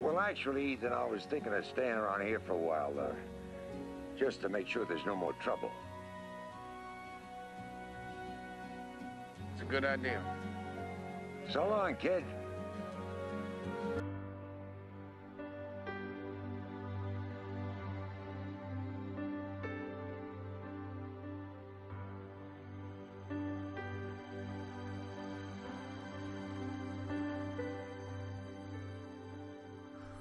Well, actually, Ethan, I was thinking of staying around here for a while, uh, just to make sure there's no more trouble. It's a good idea. So long, kid.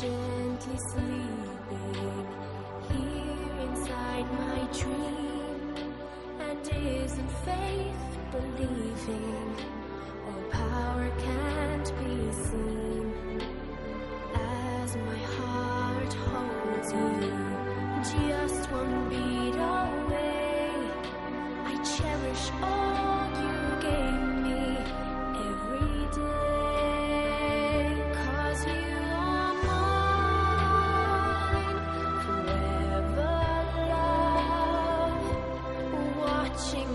gently sleeping here inside my dream? And isn't faith believing all power can't be watching